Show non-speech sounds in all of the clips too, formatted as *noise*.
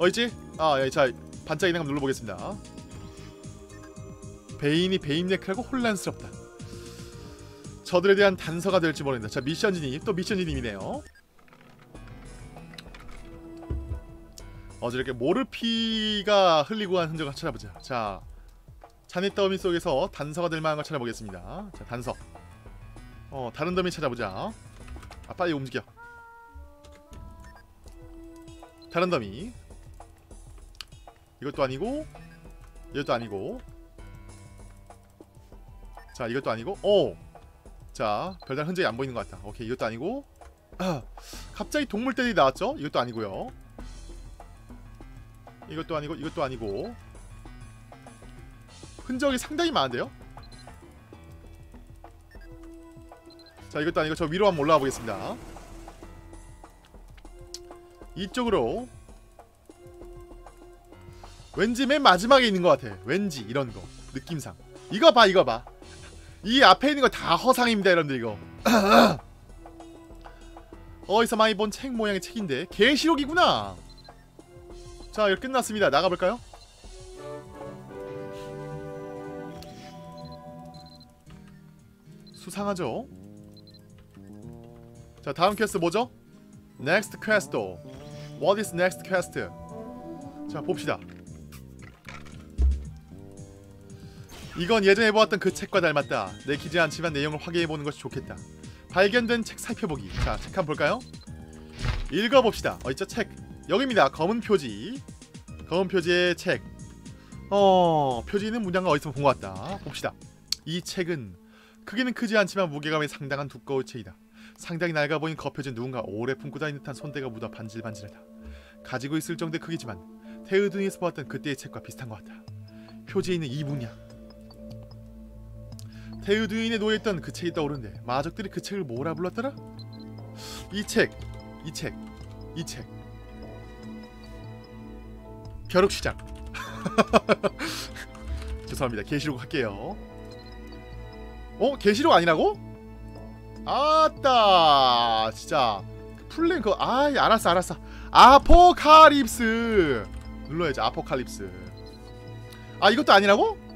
어있지? 아, 예, 자 반짝이는 한번 눌러보겠습니다. 베인이 베인 네크라고 혼란스럽다. 저들에 대한 단서가 될지 모른다. 자 미션 진입 또 미션 진입이네요. 어저께 모르피가 흘리고 간 흔적을 찾아보자. 자 잔입 더미 속에서 단서가 될 만한 걸 찾아보겠습니다. 자 단서. 어 다른 더미 찾아보자. 아 빨리 움직여. 다른 더미. 이것도 아니고 이것도 아니고. 자 이것도 아니고. 오! 자 별다른 흔적이 안 보이는 것 같다 오케이 이것도 아니고. 아, *clears throat* 갑자기 동물떼들이 나왔죠? 이것도 아니고요. 이것도 아니고 이것도 아니고. 흔적이 상당히 많은데요? 자 이것도 아니고 저 위로 한번 올라가 보겠습니다. 이쪽으로 왠지 맨 마지막에 있는 것 같아. 왠지 이런 거. 느낌상. 이거 봐 이거 봐 이 앞에 있는 거 다 허상입니다 여러분들 이거. *clears throat* 어디서 많이 본 책 모양의 책인데 계시록이구나. 자 이거 끝났습니다. 나가볼까요? 수상하죠? 자 다음 퀘스트 뭐죠? Next quest What is next quest? 자 봅시다 이건 예전에 보았던 그 책과 닮았다. 내키지 않지만 내용을 확인해보는 것이 좋겠다. 발견된 책 살펴보기. 자, 책 한번 볼까요? 읽어봅시다. 어, 있죠? 책. 여기입니다. 검은 표지. 검은 표지의 책. 어, 표지는 문양을 어디서 본 것 같다. 봅시다. 이 책은 크기는 크지 않지만 무게감이 상당한 두꺼운 책이다. 상당히 낡아 보인 겉표지는 누군가 오래 품고 다닌 듯한 손대가 묻어 반질반질하다. 가지고 있을 정도의 크기지만 테우등에서 보았던 그때의 책과 비슷한 것 같다. 표지에 있는 이 문양. 테우두인에 놓여있던 그 책이 떠오르는데 마적들이 그 책을 뭐라 불렀더라? 이 책, 이 책, 이 책. 벼룩시장. *laughs* 죄송합니다. 게시록 할게요. 어? 게시록 아니라고? 아따 진짜 풀랭 그 아이 알았어 알았어 아포칼립스 눌러야지 아포칼립스 아 이것도 아니라고?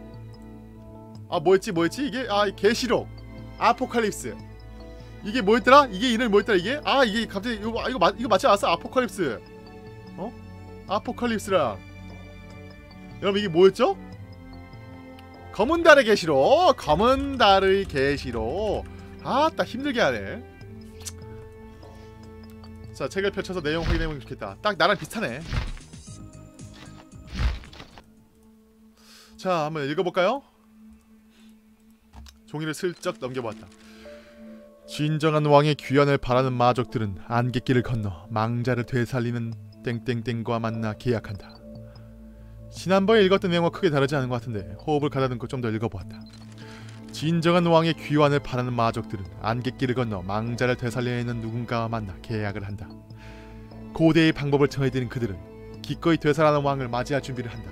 아 뭐였지 뭐였지? 이게 아 계시록. 아포칼립스. 이게 뭐였더라? 이게 이름이 뭐였더라 이게? 아 이게 갑자기 이거 아, 이거 맞 이거 맞지 않았어? 아포칼립스. 어? 아포칼립스랑 여러분 이게 뭐였죠? 검은 달의 계시록. 검은 달의 계시록. 아따 힘들게 하네. 자 책을 펼쳐서 내용 확인해보면 좋겠다. 딱 나랑 비슷하네. 자 한번 읽어볼까요 종이를 슬쩍 넘겨보았다. 진정한 왕의 귀환을 바라는 마족들은 안갯길을 건너 망자를 되살리는 땡땡땡과 만나 계약한다. 지난번에 읽었던 내용과 크게 다르지 않은 것 같은데 호흡을 가다듬고 좀 더 읽어보았다. 진정한 왕의 귀환을 바라는 마족들은 안갯길을 건너 망자를 되살려내는 누군가와 만나 계약을 한다. 고대의 방법을 정해드린 그들은 기꺼이 되살아난 왕을 맞이할 준비를 한다.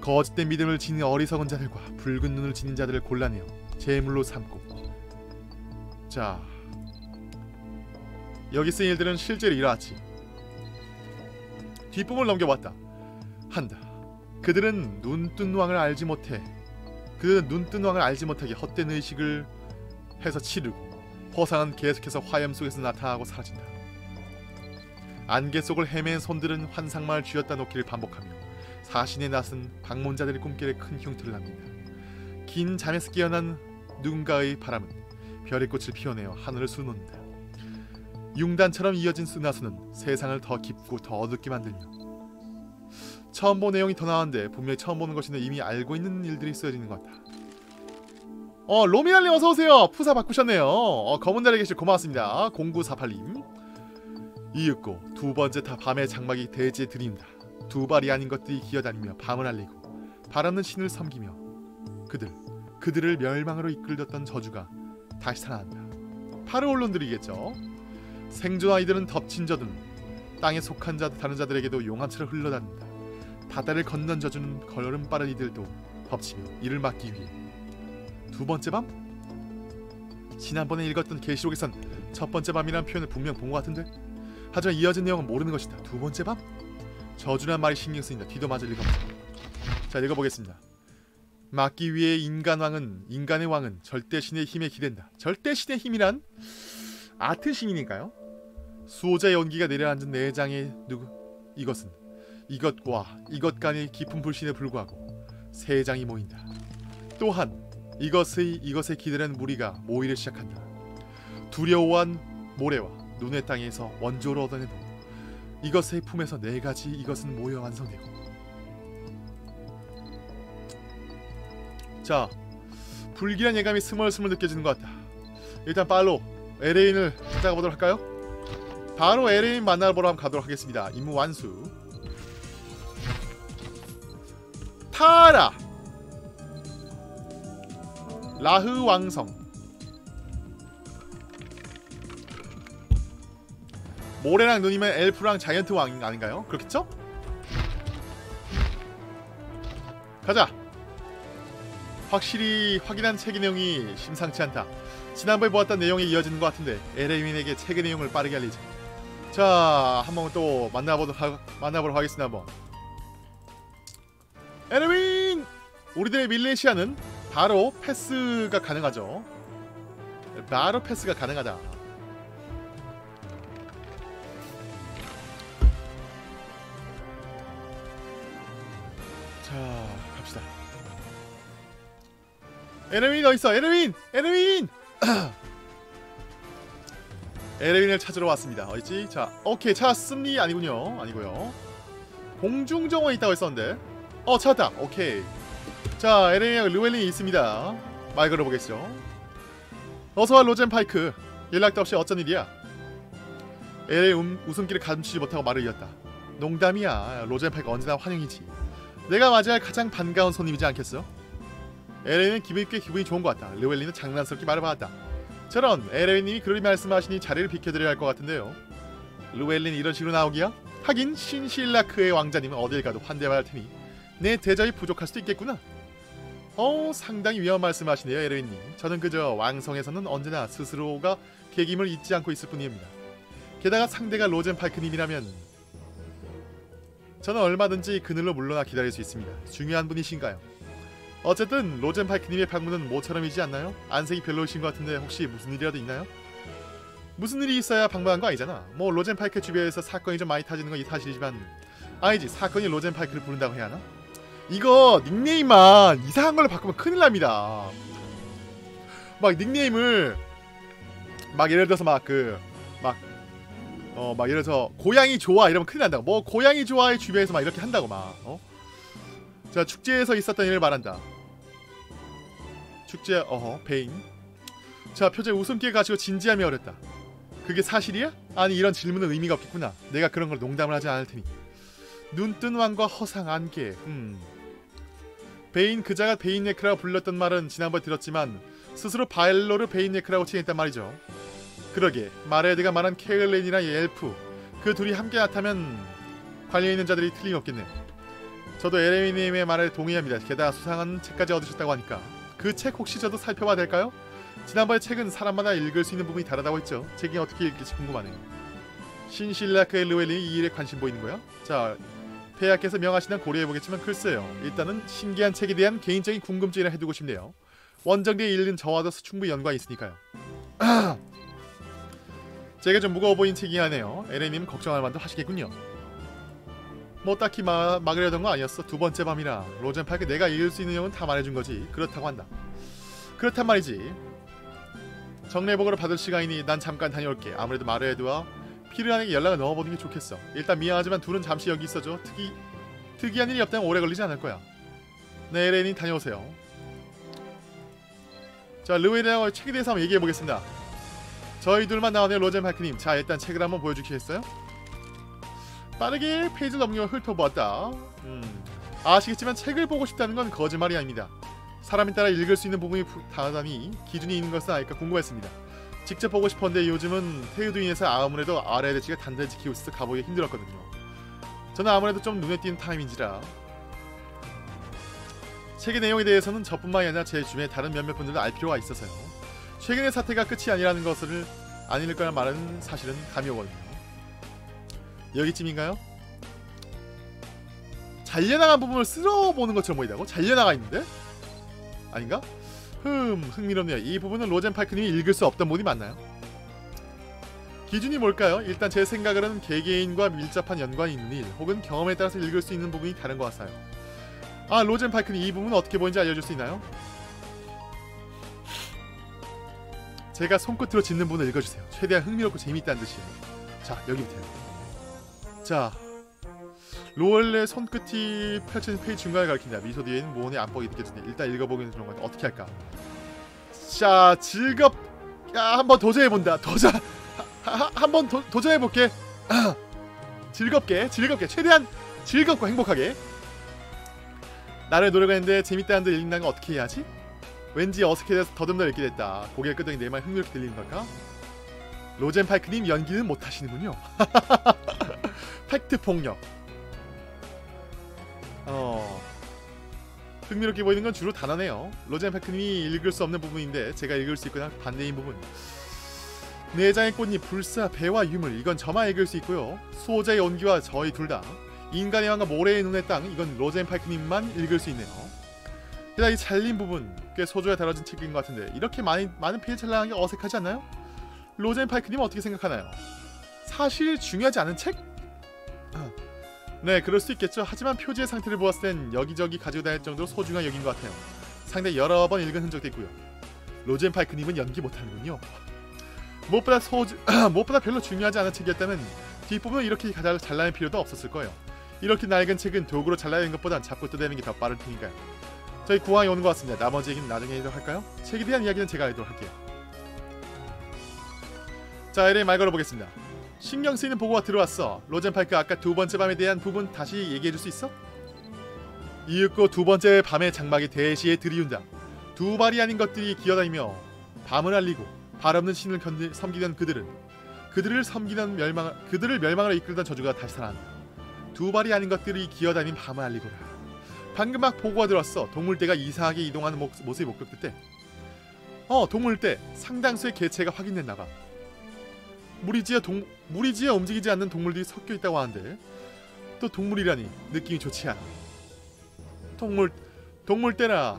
거짓된 믿음을 지닌 어리석은 자들과 붉은 눈을 지닌 자들을 골라내어 제물로 삼고. 자 여기 쓴 일들은 실제로 일어났지. 뒷부분을 넘겨봤다. 한다. 그들은 눈뜬 왕을 알지 못해 그들은 눈뜬 왕을 알지 못하게 헛된 의식을 해서 치르고 허상은 계속해서 화염 속에서 나타나고 사라진다. 안개 속을 헤맨 손들은 환상만을 쥐었다 놓기를 반복하며 사신의 낯은 방문자들의 꿈길에 큰 흉터를 납니다. 긴 잠에서 깨어난 누군가의 바람은 별의 꽃을 피워내어 하늘을 수놓는다. 융단처럼 이어진 수나수는 세상을 더 깊고 더 어둡게 만들며 처음 본 내용이 더 나은데 분명히 처음 보는 것인데 이미 알고 있는 일들이 쓰여지는 것 같다. 어 로미알님 어서오세요. 푸사 바꾸셨네요. 어, 검은 달에 계실 고맙습니다. 0948님. 이윽고 두 번째 다 밤의 장막이 대지에 들인다. 두 발이 아닌 것들이 기어다니며 밤을 알리고 바람는 신을 섬기며 그들 그들을 멸망으로 이끌었던 저주가 다시 살아난다. 파르올론들이겠죠. 생존 아이들은 덮친 저들은 땅에 속한 자 다른 자들에게도 용암처럼 흘러다닌다. 바다를 건넌 저주는 걸음 빠른 이들도 덮치며 이를 막기 위해 두 번째 밤? 지난번에 읽었던 계시록에선 첫 번째 밤이라는 표현을 분명 본 것 같은데 하지만 이어진 내용은 모르는 것이다. 두 번째 밤? 저주란 말이 신경 쓰인다. 뒤도 마저 읽어보자. 자 읽어보겠습니다. 막기 위해 인간 왕은 인간의 왕은 절대 신의 힘에 기댄다. 절대 신의 힘이란 아트 신인일까요? 수호자 연기가 내려앉은 내장의 누구 이것은 이것과 이것 간의 깊은 불신에 불구하고 세 장이 모인다. 또한 이것의 이것에 기다린 무리가 모이를 시작한다. 두려워한 모래와 눈의 땅에서 원조를 얻어낸 후 이것의 품에서 네 가지 이것은 모여 완성되고 자 불길한 예감이 스멀스멀 느껴지는 것 같다. 일단 빨로 에레인을 찾아가 보도록 할까요? 바로 에레인 만나보러 한번 가도록 하겠습니다. 임무 완수. 타라 라흐 왕성 모래랑 눈이면 엘프랑 자이언트 왕 아닌가요? 그렇겠죠? 가자 확실히 확인한 책의 내용이 심상치 않다. 지난번에 보았던 내용에 이어지는 것 같은데 에레윈에게 책의 내용을 빠르게 알리자. 자 한번 또 만나보도록 하, 만나보도록 하겠습니다 한번. 에레윈! 우리들의 밀레시아는 바로 패스가 가능하죠. 바로 패스가 가능하다 에레윈 어딨어. 에레윈! 에레윈! 에레윈을 찾으러 왔습니다. 어딨지? 자 오케이. 찾았습니 아니군요. 아니고요. 공중정원에 있다고 했었는데. 어 찾았다. 오케이. 자 에레윈과 르웰린이 있습니다. 말 걸어보겠죠. 어서와 로젠 파이크. 연락도 없이 어쩐 일이야? 에레 음, 웃음기를 감추지 못하고 말을 이었다. 농담이야. 로젠 파이크 언제나 환영이지. 내가 맞이할 가장 반가운 손님이지 않겠어? 에레는 기분이 꽤 기분이 좋은 것 같다. 르웰리는 장난스럽게 말을 받았다. 저런 에레님이 그렇게 말씀하시니 자리를 비켜드려야 할 것 같은데요. 르웰린 이런 식으로 나오기야? 하긴 신실라크의 왕자님은 어딜 가도 환대받을 테니 내 대접이 부족할 수도 있겠구나. 어 상당히 위험한 말씀하시네요 에레님. 저는 그저 왕성에서는 언제나 스스로가 계김을 잊지 않고 있을 뿐입니다. 게다가 상대가 로젠 파이크님이라면 저는 얼마든지 그늘로 물러나 기다릴 수 있습니다. 중요한 분이신가요? 어쨌든 로젠 파이크님의 방문은 모처럼이지 않나요? 안색이 별로이신 것 같은데 혹시 무슨 일이라도 있나요? 무슨 일이 있어야 방문한 거 아니잖아. 뭐 로젠 파이크 주변에서 사건이 좀 많이 타지는 건이 사실이지만 아니지 사건이 로젠 파이크를 부른다고 해야 하나? 이거 닉네임만 이상한 걸로 바꾸면 큰일 납니다. 막 닉네임을 막 예를 들어서 막 그 막 어막 예를 들어서 고양이 좋아 이러면 큰일 난다고. 뭐 고양이 좋아의 주변에서 막 이렇게 한다고 막 어? 자 축제에서 있었던 일을 말한다. 축제 어허 베인. 자 표정 웃음기가 가시고 진지함이 어렸다. 그게 사실이야? 아니 이런 질문은 의미가 없겠구나. 내가 그런 걸 농담을 하지 않을 테니. 눈뜬 왕과 허상 안개. 음. 베인 그자가 베인 네크라고 불렀던 말은 지난번에 들었지만 스스로 바엘로를 베인 네크라고 칭했단 말이죠. 그러게 마레드가 말한 케일렌이나 엘프 그 둘이 함께 나타면 관련 있는 자들이 틀림없겠네. 저도 에레미님의 말에 동의합니다. 게다가 수상한 책까지 얻으셨다고 하니까 그 책 혹시 저도 살펴봐야 될까요? 지난번에 책은 사람마다 읽을 수 있는 부분이 다르다고 했죠. 책이 어떻게 읽을지 궁금하네요. 신실라크의 르웰린이 이 일에 관심 보이는 거야? 자, 폐하께서 명하시는 고려해보겠지만 글쎄요. 일단은 신기한 책에 대한 개인적인 궁금증이나 해두고 싶네요. 원정대에 읽는 저와도 충분히 연관이 있으니까요. *clears throat* 제가 좀 무거워 보인 책이 하네요. 에레님 걱정할 만도 하시겠군요. 뭐 딱히 마, 막으려던 거 아니었어. 두 번째 밤이라 로젠 파이크 내가 읽을 수 있는 내용은 다 말해준 거지. 그렇다고 한다. 그렇단 말이지. 정례복으로 받을 시간이니 난 잠깐 다녀올게. 아무래도 마르에드와 피르안에게 연락을 넣어보는 게 좋겠어. 일단 미안하지만 둘은 잠시 여기 있어줘. 특이 특이한 일이 없다면 오래 걸리지 않을 거야. 네, 에레니 다녀오세요. 자, 르웨이랑 책에 대해서 한번 얘기해 보겠습니다. 저희 둘만 나오네요, 로젠 파이크님. 자, 일단 책을 한번 보여주시겠어요? 빠르게 페이지를 넘겨 훑어보았다. 음, 아시겠지만 책을 보고 싶다는 건 거짓말이 아닙니다. 사람에 따라 읽을 수 있는 부분이 다르다니 기준이 있는 것은 아닐까 궁금했습니다. 직접 보고 싶었는데 요즘은 태우도 인해서 아무래도 RLH가 단단히 지키고 있어서 가보기 힘들었거든요. 저는 아무래도 좀 눈에 띄는 타임인지라 책의 내용에 대해서는 저뿐만이 아니라 제 주변의 다른 몇몇 분들도 알 필요가 있어서요. 최근의 사태가 끝이 아니라는 것을 아닐 거란 말은 사실은 감이 오거든요. 여기쯤인가요? 잘려나간 부분을 쓸어보는 것처럼 보이다고? 잘려나가 있는데? 아닌가? 흠 흥미롭네요. 이 부분은 로젠 파이크님이 읽을 수 없던 부분이 맞나요? 기준이 뭘까요? 일단 제 생각으로는 개개인과 밀접한 연관이 있는 일 혹은 경험에 따라서 읽을 수 있는 부분이 다른 것 같아요. 아 로젠 파이크님 이 부분 어떻게 보이는지 알려줄 수 있나요? 제가 손끝으로 짚는 부분을 읽어주세요. 최대한 흥미롭고 재미있다는 뜻이에요. 자 여기부터요. 자 로얼의 손끝이 펼쳐진 페이지 중간을 가리킨다. 미소 뒤에는 모원의 안뻑이 느껴지네. 일단 읽어보기는 그런 건데 어떻게 할까? 자 즐겁 야 한번 도전해본다. 도전 한번 도전해볼게. *clears throat* 즐겁게 즐겁게 최대한 즐겁고 행복하게 나를 노력했는데 재밌다는 듯 읽는다는 건 어떻게 해야지? 왠지 어색해져서 더듬더듬 읽게 됐다. 고개를 끄덕이 내말 흥미롭게 들리는 걸까? 로젠 파이크님 연기는 못하시는군요. *laughs* 팩트 폭력. 어... 흥미롭게 보이는 건 주로 단어네요. 로젠 파이크님이 읽을 수 없는 부분인데 제가 읽을 수 있거나 반대인 부분. 내장의 꽃잎, 불사, 배와 유물 이건 저만 읽을 수 있고요. 수호자의 온기와 저희 둘 다. 인간의 왕과 모래와 눈의 땅 이건 로젠 파이크님만 읽을 수 있네요. 게다가 이 잘린 부분 꽤 소중하게 다뤄진 책인 것 같은데 이렇게 많이, 많은 페이지 찰랑한 게 어색하지 않나요? 로젠 파이크님 어떻게 생각하나요? 사실 중요하지 않은 책? 아, 네 그럴 수 있겠죠. 하지만 표지의 상태를 보았을 땐 여기저기 가지고 다닐 정도로 소중하게 여긴 것 같아요. 상당히 여러 번 읽은 흔적도 있고요. 로젠 파이크님은 연기 못하는군요. 무엇보다 소중, *clears throat* 무엇보다 별로 중요하지 않은 책이었다면 뒷부분을 이렇게 과감하게 잘라낼 필요도 없었을 거예요. 이렇게 낡은 책은 도구로 잘라내는 것보단 잡고 뜯어내는 게 더 빠를 테니까요. 저희 구황이 오는 것 같습니다. 나머지 얘기는 나중에 해도 할까요? 책에 대한 이야기는 제가 하도록 할게요. 자 이래 말 걸어보겠습니다 신경 쓰이는 보고가 들어왔어. 로젠파이크 아까 두 번째 밤에 대한 부분 다시 얘기해줄 수 있어? 이윽고 두 번째 밤의 장막이 대시에 들이운다. 두 발이 아닌 것들이 기어다니며 밤을 알리고 발 없는 신을 견디, 섬기던 그들은 그들을 섬기는 멸망 그들을 멸망으로 이끌던 저주가 다시 살아난다. 두 발이 아닌 것들이 기어다니는 밤을 알리고라. 방금 막 보고가 들었어. 동물대가 이상하게 이동하는 모, 모습이 목격됐대 어 동물대 상당수의 개체가 확인됐나봐 무리지어 동 무리지어 움직이지 않는 동물들이 섞여 있다고 하는데 또 동물이라니 느낌이 좋지 않아. 동물 동물떼라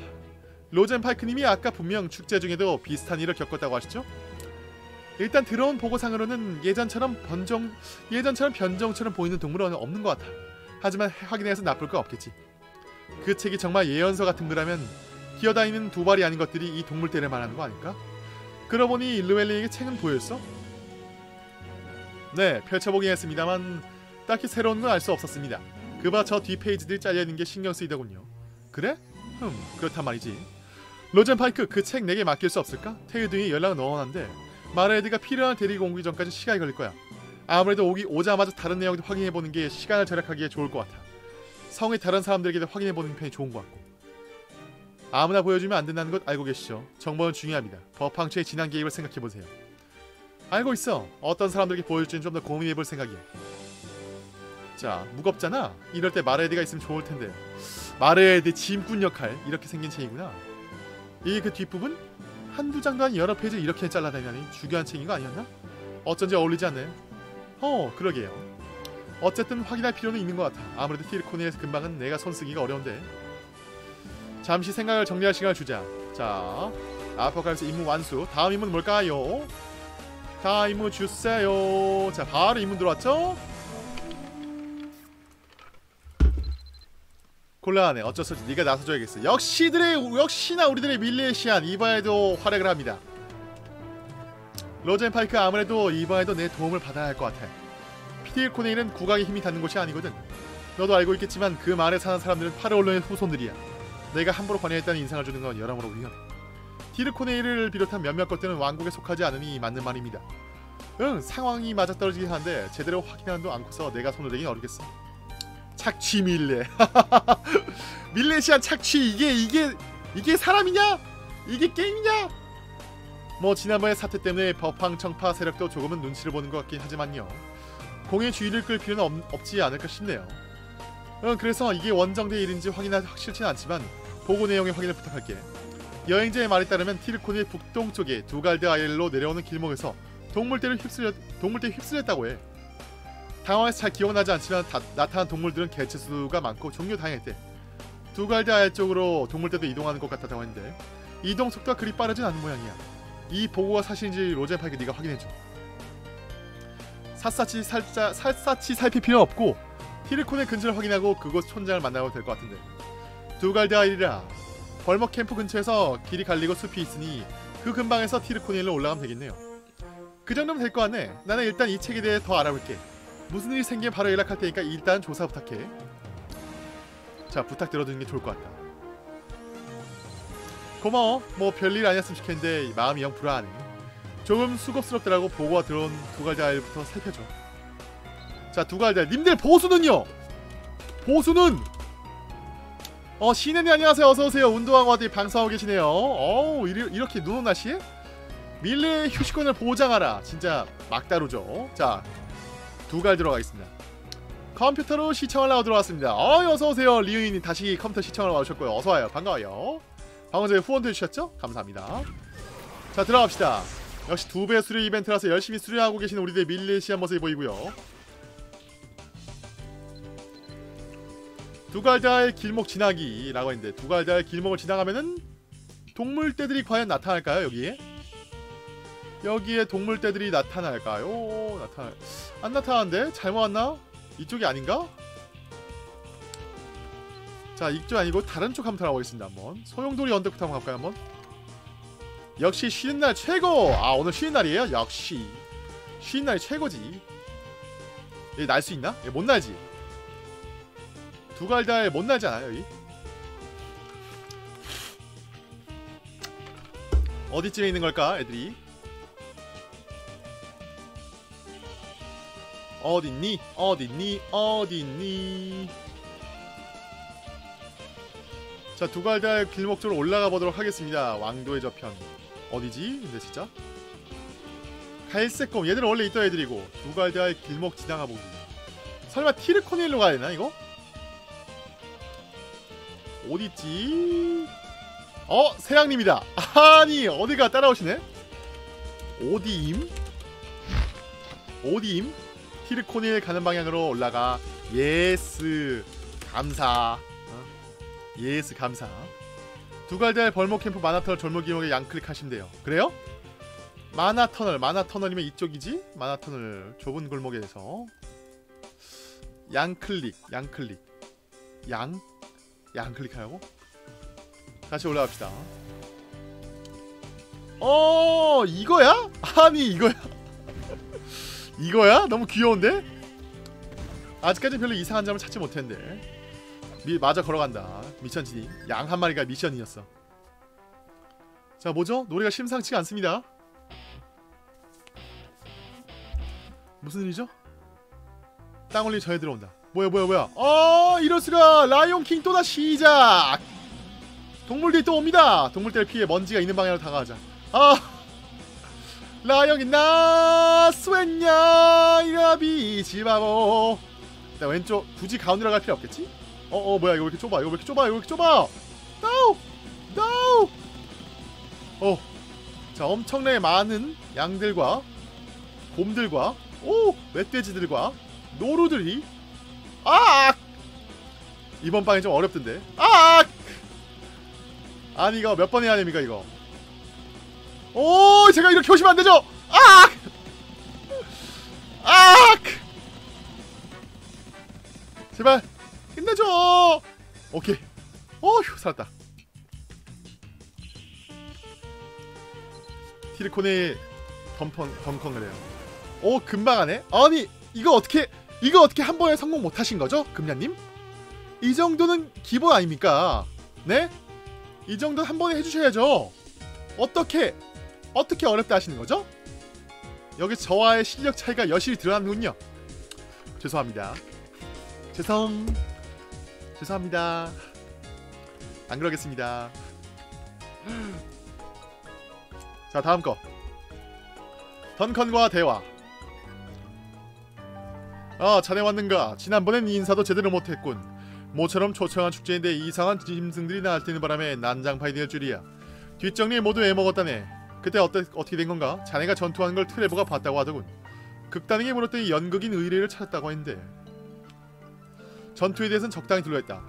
로젠 파이크님이 아까 분명 축제 중에도 비슷한 일을 겪었다고 하시죠? 일단 들어온 보고상으로는 예전처럼 변종 예전처럼 변종처럼 보이는 동물은 없는 것 같아. 하지만 확인해서 나쁠 거 없겠지. 그 책이 정말 예언서 같은 거라면 기어다니는 두 발이 아닌 것들이 이 동물떼를 말하는 거 아닐까? 그러고 보니 일루엘리에게 책은 보였어? 네, 펼쳐보긴 했습니다만 딱히 새로운 건 알 수 없었습니다. 그봐 저 뒷페이지들 잘려있는 게 신경 쓰이더군요. 그래? 흠, 그렇단 말이지. 로젠 파이크, 그 책 내게 맡길 수 없을까? 테일 등이 연락은 넣어놨는데 마레드가 필요한 데리고 오기 전까지 시간이 걸릴 거야. 아무래도 오기 오자마자 다른 내용도 확인해보는 게 시간을 절약하기에 좋을 것 같아. 성의 다른 사람들에게도 확인해보는 편이 좋은 것 같고. 아무나 보여주면 안 된다는 것 알고 계시죠? 정보는 중요합니다. 법황초의 진한 개입을 생각해보세요. 알고 있어. 어떤 사람들에게 보여줄지는 좀 더 고민해볼 생각이야. 자, 무겁잖아. 이럴 때 마레드가 있으면 좋을 텐데. 마레드 짐꾼 역할 이렇게 생긴 책이구나. 이 그 뒷부분 한두 장도 아닌 여러 페이지 이렇게 잘라다니다니 중요한 책인 거 아니었나? 어쩐지 어울리지 않네. 어, 그러게요. 어쨌든 확인할 필요는 있는 것 같아. 아무래도 티르코네일에서 금방은 내가 손쓰기가 어려운데. 잠시 생각을 정리할 시간을 주자. 자, 아포칼립스 임무 완수. 다음 임무는 뭘까요? 다 임무 주세요. 자, 바로 임무 들어왔죠? 곤란하네. 어쩔 수 없이 네가 나서줘야겠어. 역시들의 역시나 우리들의 밀레시안 이번에도 활약을 합니다. 로젠 파이크 아무래도 이번에도 내 도움을 받아야 할 것 같아. 피딜 코네일은 국악의 힘이 닿는 곳이 아니거든. 너도 알고 있겠지만 그 마을에 사는 사람들은 파르올로의 후손들이야. 내가 함부로 관여했다는 인상을 주는 건 여러모로 위험해. 티르코네일을 비롯한 몇몇 것들은 왕국에 속하지 않으니 맞는 말입니다. 응, 상황이 맞아떨어지긴 한데 제대로 확인한도 않고서 내가 손을 대긴 어렵겠어. 착취 밀레. *laughs* 밀레시안 착취 이게 이게 이게 사람이냐? 이게 게임이냐? 뭐 지난번의 사태 때문에 법황 청파 세력도 조금은 눈치를 보는 것 같긴 하지만요. 공의 주의를 끌 필요는 없, 없지 않을까 싶네요. 응, 그래서 이게 원정대 일인지 확인하기 확실치는 않지만 보고 내용의 확인을 부탁할게. 여행자의 말에 따르면 티르코니의 북동쪽에 두갈드 아일로 내려오는 길목에서 동물떼를 휩쓸렸 동물떼 휩쓸렸다고 해. 당황해서 잘 기억나지 않지만 다, 나타난 동물들은 개체 수가 많고 종류 다양했대. 두갈대 아래쪽으로 동물들도 이동하는 것 같다고 했는데 이동 속도가 그리 빠르진 않은 모양이야. 이 보고가 사실인지 로젠파에게 네가 확인해줘. 샅샅이 살짝 샅샅이 살필 필요 없고 티르콘의 근처를 확인하고 그곳 촌장을 만나고 될것 같은데. 두갈대 아이리라 벌먹 캠프 근처에서 길이 갈리고 숲이 있으니 그 근방에서 티르코니엘로 올라가면 되겠네요. 그 정도면 될것 같네. 나는 일단 이 책에 대해 더 알아볼게. 무슨 일이 생기면 바로 연락할 테니까 일단 조사 부탁해. 자 부탁 들어주는 게 좋을 것 같다. 고마워. 뭐 별일 아니었으면 좋겠는데 마음이 영 불안해. 조금 수고스럽더라고 보고가 들어온 두갈달부터 살펴줘. 자 두갈달 님들 보수는요. 보수는 어 신혜님 안녕하세요 어서 오세요 운동하고 어디 방송하고 계시네요. 어우 이렇게 눈 온 날씨에 밀레 휴식권을 보장하라. 진짜 막다르죠. 자 두 갈 들어가겠습니다. 컴퓨터로 시청을 하고 들어왔습니다. 어, 어서 오세요. 리은이 다시 컴퓨터 시청을 와주셨고요. 어서 와요. 반가워요. 방금 전에 후원도 해주셨죠? 감사합니다. 자 들어갑시다. 역시 두 배 수료 이벤트라서 열심히 수료하고 계신 우리들 밀레 시한 모습이 보이고요. 두갈달 길목 지나기라고 했는데 두갈달 길목을 지나가면은 동물떼들이 과연 나타날까요 여기에? 여기에 동물떼들이 나타날까요? 나타 안 나타나는데 잘못 왔나? 이쪽이 아닌가? 자 이쪽 아니고 다른 쪽 한번 들어가보겠습니다 한번 소용돌이 언덕부터 한번 가볼까요 한번? 역시 쉬는 날 최고! 아 오늘 쉬는 날이에요? 역시 쉬는 날이 최고지 얘 날 수 있나? 얘 못 날지 두갈달 못 날지 않아요 여기? 어디쯤에 있는 걸까 애들이? 어딨니? 어딨니? 어딨니? 자 두갈달 길목 쪽으로 올라가 보도록 하겠습니다. 왕도의 저편 어디지? 근데 진짜 갈색곰 얘들은 원래 있던 애들이고 두갈달 길목 지나가 보기. 설마 티르코니엘로 가야 되나 이거? 어딨지? 어 세양님이다. 아니 어디가 따라오시네? 오디임? 오디임? 티르코니엘 가는 방향으로 올라가. 예스 감사. 어? 예스 감사. 두갈달 벌목 캠프 마나터널 졸목 이용에 양클릭하시면 돼요. 그래요? 마나터널 마나터널이면 이쪽이지? 마나터널 좁은 골목에서 양클릭 양클릭 양 양클릭하라고? 다시 올라갑시다. 어 이거야? 아니 이거야? *laughs* 이거야? 너무 귀여운데? 아직까지 별로 이상한 점을 찾지 못했는데 미, 마저 걸어간다 미션 진입 양 한 마리가 미션이었어 자 뭐죠? 노래가 심상치가 않습니다 무슨 일이죠? 땅 올리 저에 들어온다 뭐야 뭐야 뭐야? 어 이럴수가. 라이온킹 또다 시작. 동물들이 또 옵니다. 동물들 피해 먼지가 있는 방향으로 다가가자. 아 라이언이 나 스웬냐 이라비 지바보. 자 왼쪽 굳이 가운데로 갈 필요 없겠지? 어어 어, 뭐야 이거 왜 이렇게 좁아? 이거 왜 이렇게 좁아? 이거 왜 이렇게 좁아? NO! NO! 어자 엄청나게 많은 양들과 곰들과 오 멧돼지들과 노루들이 아 이번 방이 좀 어렵던데. 아 아니 이거 몇 번 해야 됩니까 이거? 오 제가 이렇게 오시면 안 되죠? 아! 아! 제발 끝내줘! 오케이. 어휴 살았다. 티르콘의 덤펑, 덩컹을 해요. 오 금방 하네? 아니 이거 어떻게 이거 어떻게 한 번에 성공 못 하신 거죠 금야님 이 정도는 기본 아닙니까 네? 이 정도는 한 번에 해주셔야죠 어떻게 어떻게 어렵다 하시는 거죠? 여기 저와의 실력 차이가 여실히 드러나는군요. 죄송합니다. 죄송. 죄송합니다. 안 그러겠습니다. 자 다음 거. 던컨과 대화. 아 자네 왔는가? 지난번엔 인사도 제대로 못했군. 모처럼 초청한 축제인데 이상한 짐승들이 나타는 바람에 난장판이 될 줄이야. 뒷정리 모두 애먹었다네. 그때 어때, 어떻게 된 건가? 자네가 전투하는 걸 트레버가 봤다고 하더군. 극단에게 물었더니 연극인 의뢰를 찾았다고 했는데 전투에 대해서는 적당히 둘러했다.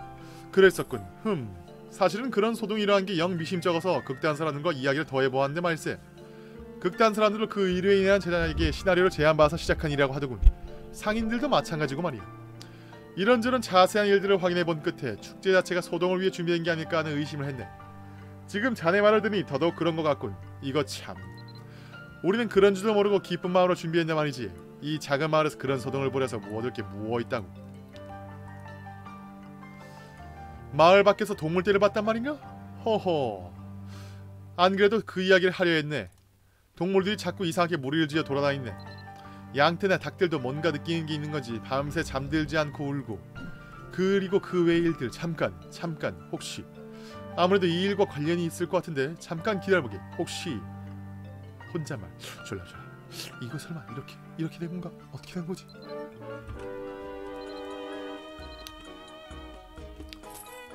그랬었군. 흠. 사실은 그런 소동이라는 게영 미심쩍어서 극단 사람들과 이야기를 더 해보았는데 말세. 극단 사람들은 그 의뢰인에 대한 제자에게 시나리오를 제안받아서 시작한 일이라고 하더군. 상인들도 마찬가지고 말이야. 이런저런 자세한 일들을 확인해본 끝에 축제 자체가 소동을 위해 준비된 게 아닐까 하는 의심을 했네. 지금 자네 말을 듣니 더더욱 그런 것 같군. 이거 참. 우리는 그런 줄도 모르고 기쁜 마음으로 준비했냐 말이지. 이 작은 마을에서 그런 소동을 벌여서 뭐 얻을 게 무엇 있다고. 마을 밖에서 동물떼를 봤단 말인가? 허허. 안 그래도 그 이야기를 하려 했네. 동물들이 자꾸 이상하게 무리를 지어 돌아다니네. 양떼나 닭들도 뭔가 느끼는 게 있는 건지 밤새 잠들지 않고 울고. 그리고 그 외의 일들 잠깐 잠깐 혹시 아무래도 이 일과 관련이 있을 것 같은데 잠깐 기다려보게. 혹시 혼자만 졸라 졸라. 이거 설마 이렇게 이렇게 된 건가? 어떻게 된 거지?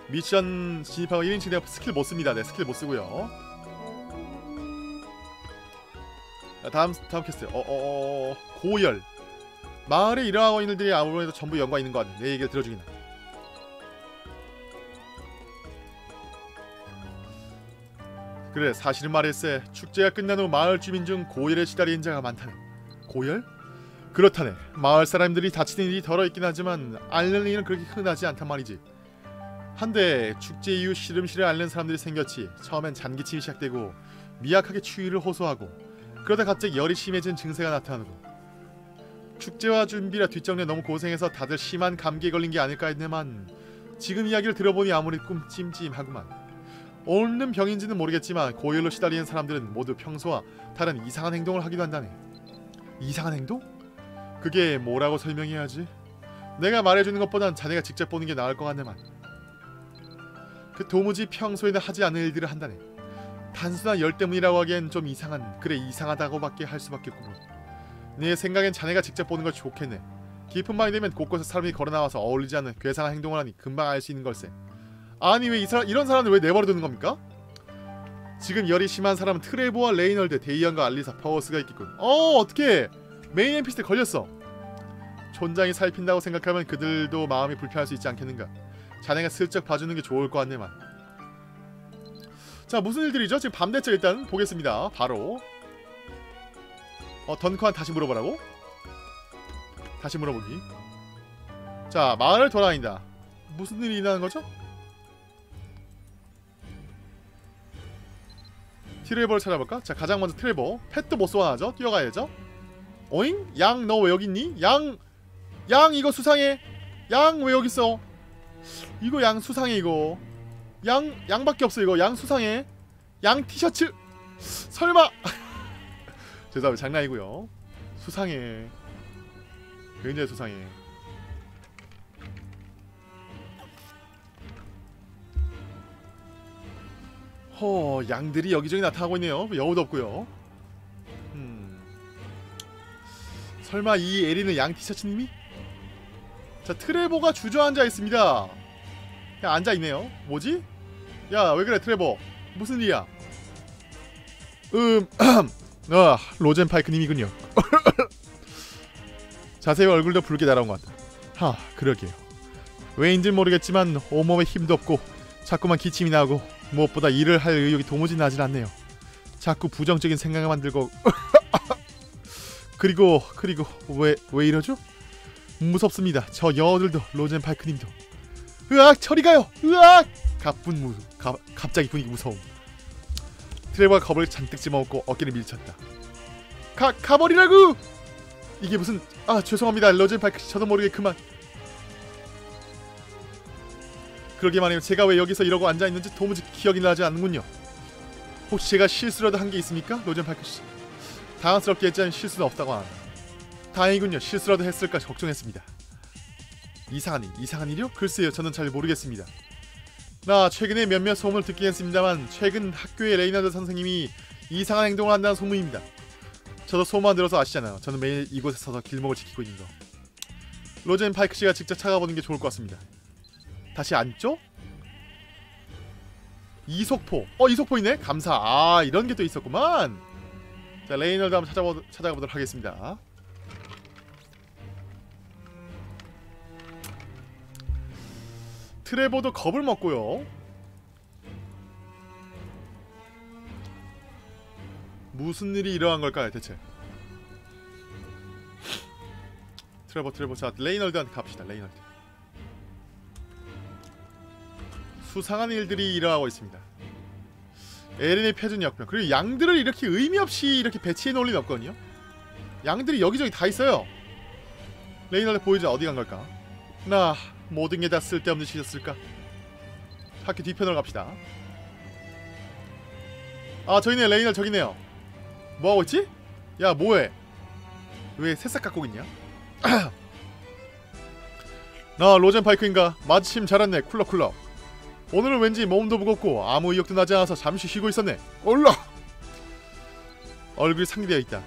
미션 진입하고 1인 진입 스킬 못 씁니다. 네, 스킬 못 쓰고요. 다음 다음 캐스트. 어, 어, 어, 고열. 마을에 일어나고 있는 일들이 아무래도 전부 연관 있는 것 같네. 내 얘기를 들어주긴. 하. 그래, 사실은 말했세. 축제가 끝난 후 마을 주민 중 고열에 시달린 자가 많다네. 고열? 그렇다네. 마을 사람들이 다치는 일이 덜어 있긴 하지만 앓는 일은 그렇게 흔하지 않단 말이지. 한데 축제 이후 시름시를 앓는 사람들이 생겼지. 처음엔 잔기침이 시작되고 미약하게 추위를 호소하고 그러다 갑자기 열이 심해진 증세가 나타나고 축제와 준비라 뒷정리에 너무 고생해서 다들 심한 감기에 걸린 게 아닐까 했네만 지금 이야기를 들어보니 아무리 꿈 찜찜하구만. 옳는 병인지는 모르겠지만 고열로 시달리는 사람들은 모두 평소와 다른 이상한 행동을 하기도 한다네. 이상한 행동? 그게 뭐라고 설명해야지? 내가 말해주는 것보단 자네가 직접 보는 게 나을 것 같네만. 그 도무지 평소에는 하지 않을 일들을 한다네. 단순한 열 때문이라고 하기엔 좀 이상한 그래 이상하다고밖에 할 수밖에 없고 내 생각엔 자네가 직접 보는 것이 좋겠네. 깊은 밤이 되면 곳곳에 사람이 걸어 나와서 어울리지 않는 괴상한 행동을 하니 금방 알 수 있는 걸세. 아니 왜 이 사람 이런 사람을 왜 내버려 두는 겁니까? 지금 열이 심한 사람은 트레버와 레이널드, 데이안과 알리사, 퍼거스가 있겠군. 어 어떻게 메인 NPC 떼 걸렸어. 촌장이 살핀다고 생각하면 그들도 마음이 불편할 수 있지 않겠는가. 자네가 슬쩍 봐주는 게 좋을 것 같네만. 자 무슨 일들이죠? 지금 밤 됐죠 일단 보겠습니다. 바로 어 던커한 다시 물어보라고? 다시 물어보기. 자 마을을 돌아다닌다. 무슨 일이 일어나는 거죠? 트레버를 찾아볼까? 자 가장 먼저 트레버 펫도 못 소환하죠? 뛰어가야죠? 어잉? 양 너 왜 여기 있니? 양! 양 이거 수상해! 양 왜 여기 있어? 이거 양 수상해 이거 양 양밖에 없어 이거. 양 수상해. 양 티셔츠. 설마. *laughs* 죄송합니다. 장난이고요. 수상해. 굉장히 수상해. 허 양들이 여기저기 나타나고 있네요. 여우도 없고요. 음. 설마 이 에리는 양 티셔츠님이? 자 트레버가 주저앉아 있습니다. 그냥 앉아 있네요. 뭐지? 야 왜 그래 트레버 무슨 일이야 음 *clears throat* 아, 로젠 파이크님이군요 *coughs* 자세히 얼굴도 붉게 날아온 것 같다 하 그러게요 왜인지 모르겠지만 온몸에 힘도 없고 자꾸만 기침이 나고 무엇보다 일을 할 의욕이 도무지 나질 않네요 자꾸 부정적인 생각을 만들고 *coughs* 그리고 그리고 왜 왜 이러죠? 무섭습니다. 저 여우들도 로젠 파이크님도. 으악 저리 가요. 으악 가쁜 무 가, 갑자기 분위기 무서움. 트레버가 겁을 잔뜩 집어먹고 어깨를 밀쳤다. 가 가버리라고. 이게 무슨 아 죄송합니다 로젠 파이크 씨 저도 모르게 그만. 그러게 말입니다 제가 왜 여기서 이러고 앉아 있는지 도무지 기억이 나지 않는군요. 혹시 제가 실수라도 한 게 있습니까, 로젠 파이크 씨? 당황스럽게 했지만 실수는 없다고 합니다. 다행이군요. 실수라도 했을까 걱정했습니다. 이상한 일, 이상한 일이요? 글쎄요, 저는 잘 모르겠습니다. 나 최근에 몇몇 소문을 듣긴 했습니다만 최근 학교의 레이널드 선생님이 이상한 행동을 한다는 소문입니다. 저도 소문만 들어서 아시잖아요. 저는 매일 이곳에 서서 길목을 지키고 있는 거. 로젠 파이크 씨가 직접 찾아보는 게 좋을 것 같습니다. 다시 앉죠? 이속포. 어, 이속포 있네. 감사. 아, 이런 게 또 있었구만. 자, 레이널드 한번 찾아보, 찾아가 보도록 하겠습니다. 트레버도 겁을 먹고요. 무슨 일이 일어난 걸까요, 대체? 트레버, 트레버. 자, 레이널드한테 갑시다, 레이널드. 수상한 일들이 일어나고 있습니다. 에린에 퍼진 역병. 그리고 양들을 이렇게 의미 없이 이렇게 배치해 놓을 리는 없거든요. 양들이 여기저기 다 있어요. 레이널드 보이자 어디 간 걸까? 나 모든 게 다 쓸데없는 짓이었을까? 학교 뒤편으로 갑시다. 아 저기네 레이널 저기네요. 뭐하고 있지? 야 뭐해? 왜 새싹 갖고 있냐? *clears throat* 나 로젠 파이크인가? 마침 잘 왔네 쿨러쿨러. 오늘은 왠지 몸도 무겁고 아무 의욕도 나지 않아서 잠시 쉬고 있었네. 올라. 얼굴이 상기되어 있다.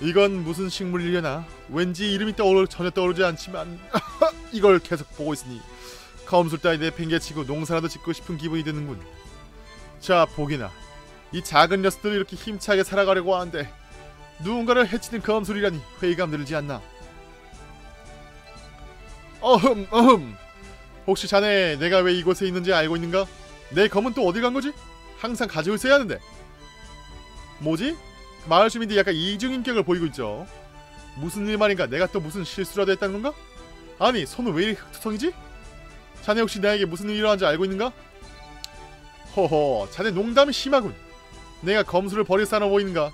이건 무슨 식물이려나? 왠지 이름이 떠오르 전혀 떠오르지 않지만 *laughs* 이걸 계속 보고 있으니 검술 따위 내팽개치고 농사라도 짓고 싶은 기분이 드는군. 자 보기나 이 작은 녀석들이 이렇게 힘차게 살아가려고 하는데 누군가를 해치는 검술이라니 회의감 들지 않나? 어흠 어흠 혹시 자네 내가 왜 이곳에 있는지 알고 있는가? 내 검은 또 어디 간 거지? 항상 가지고 있어야 하는데 뭐지? 마을 주민들이 약간 이중인격을 보이고 있죠 무슨 일 말인가? 내가 또 무슨 실수라도 했다는 건가? 아니 손은 왜 이렇게 흑투성이지? 자네 혹시 나에게 무슨 일이 일어난지 알고 있는가? 허허 자네 농담이 심하군. 내가 검수를 버릴 사람 보이는가?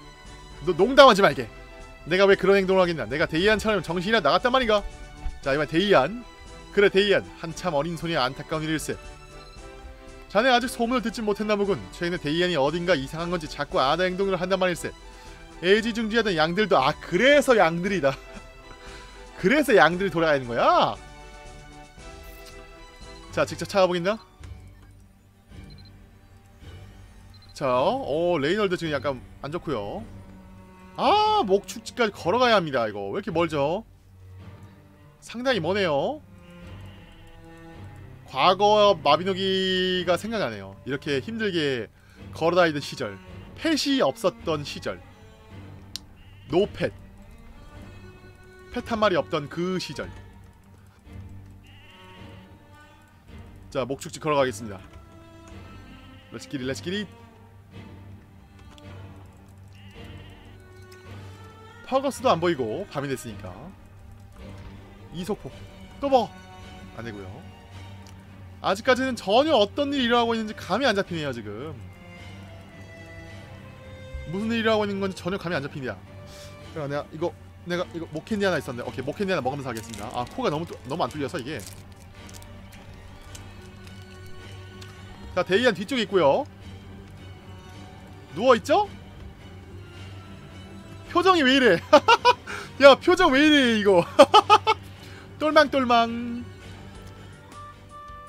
너 농담하지 말게. 내가 왜 그런 행동을 하겠냐? 내가 데이안처럼 정신이나 나갔단 말인가? 자 이번 데이안. 그래 데이안. 한참 어린 소년이 안타까운 일일세. 자네 아직 소문을 듣지 못했나 보군. 최근에 데이안이 어딘가 이상한 건지 자꾸 아다 행동을 한단 말일세. 애지중지하던 양들도 아 그래서 양들이다 그래서 양들이 돌아가는 거야? 자 직접 찾아보겠나? 자, 어 레이널드 지금 약간 안 좋고요. 아 목축지까지 걸어가야 합니다. 이거 왜 이렇게 멀죠? 상당히 머네요. 과거 마비노기가 생각나네요. 이렇게 힘들게 걸어다니던 시절, 펫이 없었던 시절, no 펫, 펫한 마리 없던 그 시절. 자 목축지 걸어가겠습니다. 렛츠기리 렛츠기리 퍼거스도 안 보이고 밤이 됐으니까. 이속포. 또뭐? 안되고요. 아직까지는 전혀 어떤 일이 일어나고 있는지 감이 안 잡히네요 지금. 무슨 일이 일어나고 있는 건지 전혀 감이 안야 내가 이거 내가 이거 모캔디 하나 있었는데 오케이 모캔디 하나 먹으면서 하겠습니다 아 코가 너무 뚫- 너무 안 뚫려서 이게 자 데이안 뒤쪽에 있고요 누워있죠? 표정이 왜 이래 *laughs* 야 표정 왜 이래 이거 *laughs* 똘망똘망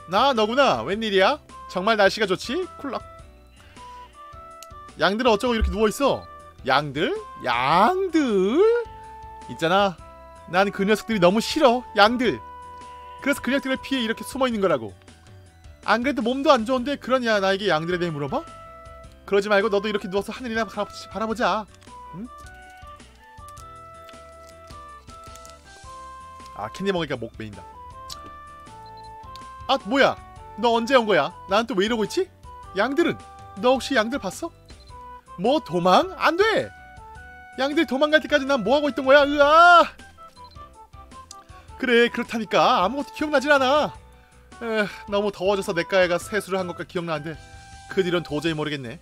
나 너구나 웬일이야? 정말 날씨가 좋지? 쿨럭 양들은 어쩌고 이렇게 누워있어 양들? 양들? 있잖아. 난 그 녀석들이 너무 싫어 양들. 그래서 그 녀석들을 피해 이렇게 숨어있는 거라고. 안 그래도 몸도 안 좋은데 그러냐 나에게 양들에 대해 물어봐? 그러지 말고 너도 이렇게 누워서 하늘이나 바라- 바라보자. 응? 아 캔디 먹으니까 목 메인다. 아 뭐야? 너 언제 온 거야? 나는 또 왜 이러고 있지? 양들은? 너 혹시 양들 봤어? 뭐 도망? 안 돼 양들 도망갈 때까지 난 뭐 하고 있던 거야? 으아! 그래 그렇다니까. 아무것도 기억나질 않아. 에, 너무 더워져서 내과에가 세수를 한 것과 기억나는데 그 뒤론 도저히 모르겠네.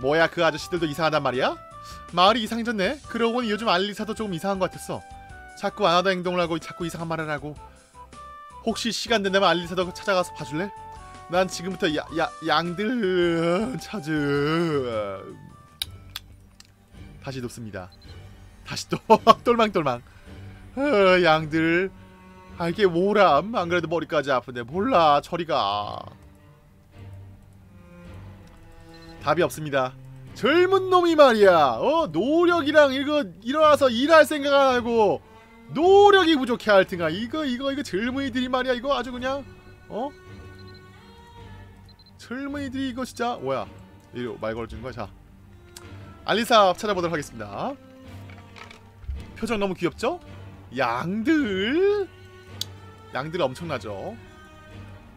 뭐야 그 아저씨들도 이상하단 말이야? 마을이 이상해졌네. 그러고 보니 요즘 알리사도 조금 이상한 것 같았어. 자꾸 안 하던 행동을 하고 자꾸 이상한 말을 하고. 혹시 시간 된다면 알리사도 찾아가서 봐줄래? 난 지금부터 야, 야, 양들 찾으 다시 눕습니다. 다시 또 *laughs* 똘망똘망. 어, 양들. 아 이게 뭐람. 안 그래도 머리까지 아픈데 몰라 저리가. 답이 없습니다. 젊은 놈이 말이야. 어 노력이랑 이거 일어나서 일할 생각 안 하고 노력이 부족해 할등아 이거 이거 이거 젊은이들이 말이야. 이거 아주 그냥 어? 젊은이들이 이거 진짜 뭐야? 이리 말 걸어주는 거야. 자 알리사 찾아보도록 하겠습니다. 표정 너무 귀엽죠? 양들. 양들 엄청나죠?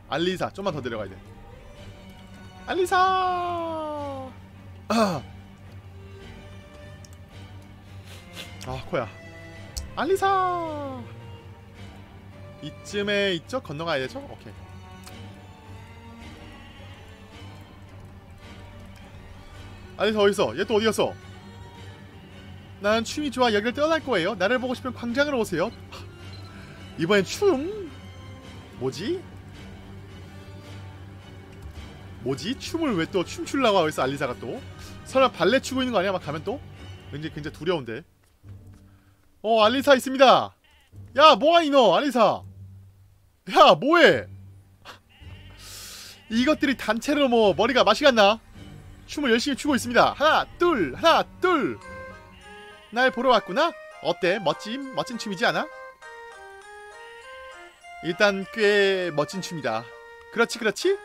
알리사 좀만 더 내려가야 돼. 알리사! 아, 아 코야. 알리사! 이쯤에 있죠? 건너가야 되죠? 오케이 알리사 어딨어? 얘 또 어디 갔어? 난 춤이 좋아 여기를 떠날 거예요 나를 보고 싶으면 광장으로 오세요 이번엔 춤? 뭐지? 뭐지? 춤을 왜 또 춤추려고 있어 알리사가 또? 설마 발레 추고 있는 거 아니야? 막 가면 또? 왠지 굉장히 두려운데 어 알리사 있습니다 야 뭐하니 너 알리사 야 뭐해 이것들이 단체로 뭐 머리가 맛이 갔나? 춤을 열심히 추고 있습니다 하나 둘 하나 둘 날 보러 왔구나? 어때? 멋짐? 멋진 춤이지 않아? 일단 꽤 멋진 춤이다 그렇지 그렇지?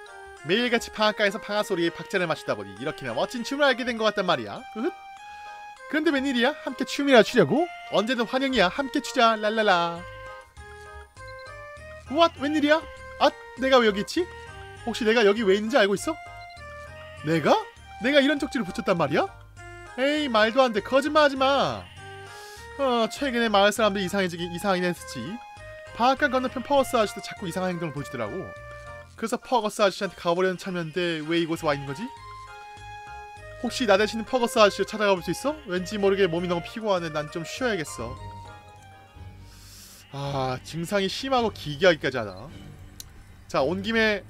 매일같이 방앗간에서 방아 소리에 박자를 맞추다 보니 이렇게나 멋진 춤을 알게 된 것 같단 말이야 으흑. 그런데 웬일이야? 함께 춤이나 추려고? 언제든 환영이야 함께 추자 랄랄라 우와 웬일이야? 아 내가 왜 여기 있지? 혹시 내가 여기 왜 있는지 알고 있어? 내가? 내가 이런 쪽지를 붙였단 말이야? 에이 말도 안 돼. 거짓말하지 마. 어 최근에 마을 사람들이 이상해지기 이상하긴 했지. 방앗간 건너편 퍼거스 아저씨도 자꾸 이상한 행동을 보여주더라고. 그래서 퍼거스 아저씨한테 가보려는 참이었는데 왜 이곳에 와 있는 거지? 혹시 나 대신 퍼거스 아저씨를 찾아가 볼 수 있어? 왠지 모르게 몸이 너무 피곤하네. 난 좀 쉬어야겠어. 아 증상이 심하고 기괴하기까지 하다. 자 온 김에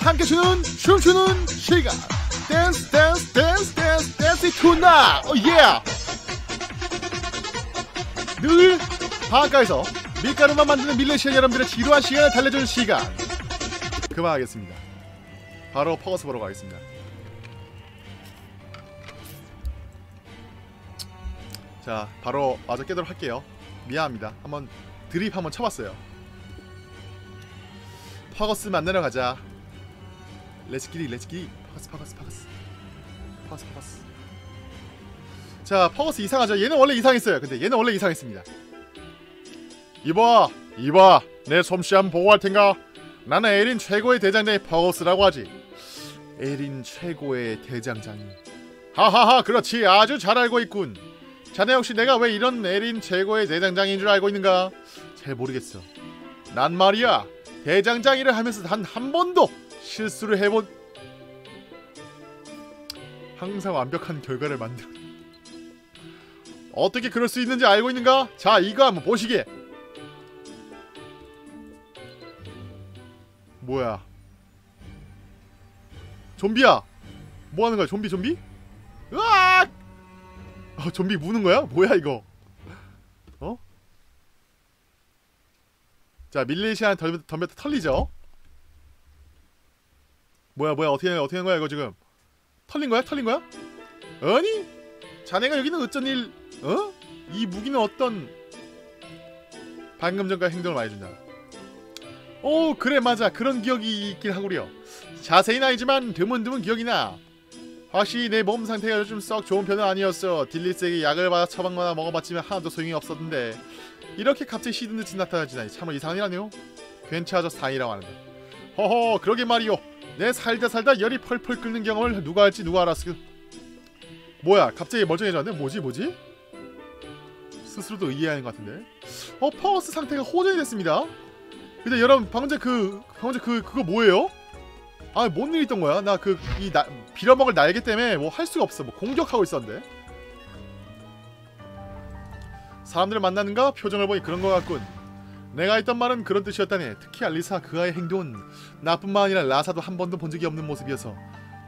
함께 추는 춤추는 시간. 댄스 댄스 댄스 댄스 댄스 tonight oh yeah 늘 방앗간에서 밀가루만 만드는 밀레시안 여러분들의 지루한 시간을 달래주는 시간. 그만하겠습니다. 바로 퍼거스 보러 가겠습니다. 자 바로 마저 깨도록 할게요. 미안합니다. 한번 드립 한번 쳐봤어요. 퍼거스 만나러 가자 렛츠기리 렛츠기리 퍼거스 퍼거스 퍼거스. 퍼거스 퍼거스. 자 퍼거스 이상하죠? 얘는 원래 이상했어요. 근데 얘는 원래 이상했습니다. 이봐 이봐. 내 솜씨 한번 보고 할 텐가? 나는 에린 최고의 대장장이 퍼거스라고 하지. 에린 최고의 대장장이. 하하하 그렇지. 아주 잘 알고 있군. 자네 혹시 내가 왜 이런 에린 최고의 대장장인 줄 알고 있는가? 잘 모르겠어. 난 말이야 대장장 일을 하면서 단 한 번도 실수를 해본 항상 완벽한 결과를 만들어 어떻게 그럴 수 있는지 알고 있는가? 자 이거 한번 보시게 뭐야 좀비야 뭐 하는 거야 좀비 좀비? 으악 어, 좀비 무는 거야? 뭐야 이거 어? 자 밀레시안 덤벼, 덤벼 털리죠 뭐야 뭐야 어떻게 어떻게 된 거야 이거 지금? 털린 거야? 털린 거야? 아니 자네가 여기는 어쩐 일 어? 이 무기는 어떤 방금 전과 행동을 많이 준다 오 그래 맞아. 그런 기억이 있긴 하구려. 자세히는 아니지만 드문드문 기억이 나. 확실히 내 몸 상태가 요즘 썩 좋은 편은 아니었어. 딜리스에게 약을 받아 처방받아 먹어봤지만 하나도 소용이 없었는데. 이렇게 갑자기 씻은 듯이 나아지다니. 참으로 이상한 일아니오 괜찮아져서 다행이라고 하는데. 허허 그러게 말이오 내 살다 살다 열이 펄펄 끓는 경험을 누가 할지 누가 알았어 뭐야 갑자기 멀쩡해졌네? 뭐지 뭐지? 스스로도 의아해하는 것 같은데. 어 퍼거스 상태가 호전이 됐습니다. 근데 여러분 방금 전에 그 방금 그 그거 뭐예요? 아 뭔 일 있던 거야? 나 그 이 빌어먹을 날개 때문에 뭐 할 수가 없어. 뭐 공격하고 있었는데. 사람들을 만나는가? 표정을 보니 그런 것 같군 내가 했던 말은 그런 뜻이었다네 특히 알리사 그 아이의 행동은 나뿐만 아니라 라사도 한 번도 본 적이 없는 모습이어서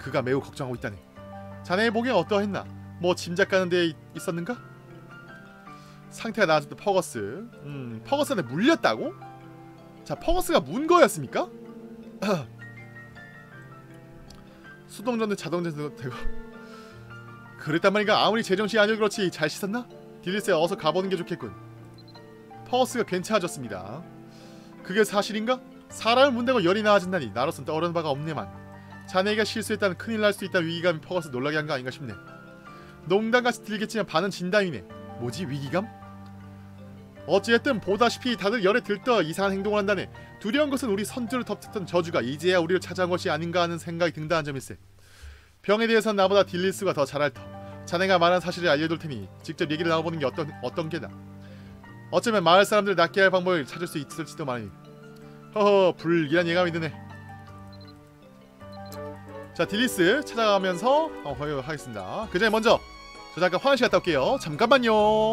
그가 매우 걱정하고 있다네 자네의 보기엔 어떠했나? 뭐 짐작 가는 데 있었는가? 상태가 나아졌던 퍼거스 음 퍼거스한테 물렸다고? 자 퍼거스가 문 거였습니까? *clears throat* 수동전도 자동전도 되고 그랬단 말인가 아무리 제정신이 아니어 그렇지 잘 씻었나? 딜리스에 어서 가보는 게 좋겠군 퍼스가 괜찮아졌습니다 그게 사실인가? 사람을 문대고 열이 나아진다니 나로선 떠오르는 바가 없네만 자네가 실수했다는 큰일 날 수 있다는 위기감이 퍼스 놀라게 한 거 아닌가 싶네 농담같이 들리겠지만 반은 진담이네 뭐지 위기감? 어찌됐든 보다시피 다들 열에 들떠 이상한 행동을 한다네 두려운 것은 우리 선주를 덮쳤던 저주가 이제야 우리를 찾아온 것이 아닌가 하는 생각이 든다는 점일세 병에 대해선 나보다 딜리스가 더잘알 터. 자네가 말한 사실을 알려둘 테니 직접 얘기를 나눠보는 게 어떤 어떤 게다. 어쩌면 마을 사람들을 낫게 할 방법을 찾을 수 있을지도 말이니. 허허 불길한 예감이 드네. 자 딜리스 찾아가면서 어, 하겠습니다. 그 전에 먼저 저 잠깐 화장실 갔다 올게요. 잠깐만요.